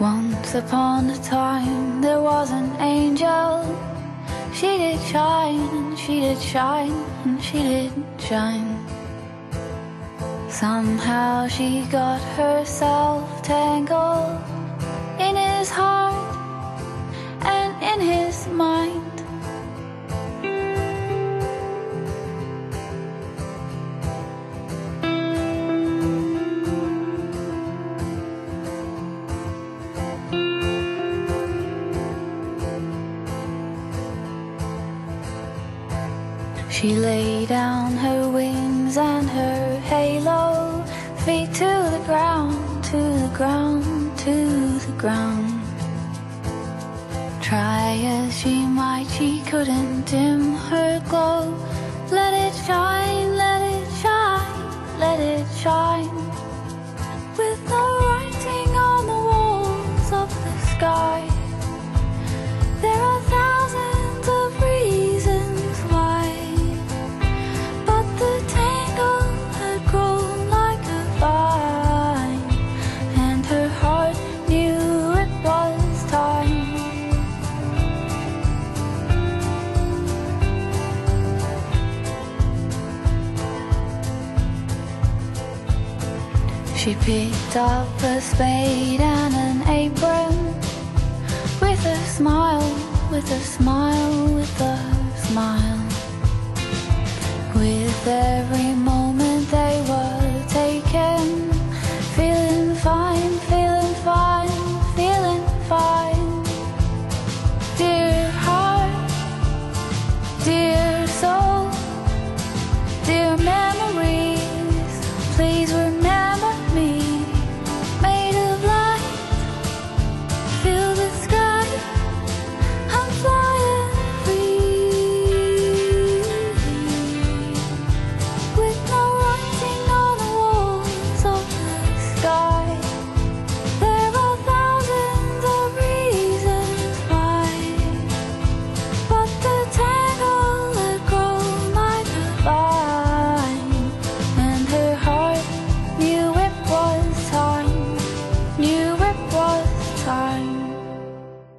Once upon a time there was an angel. She did shine and she did shine and she did shine. Somehow she got herself tangled in his heart and in his mind. She lay down her wings and her halo, feet to the ground, to the ground, to the ground. Try as she might, she couldn't dim her glow. She picked up a spade and an apron with a smile, with a smile, with a smile. With every.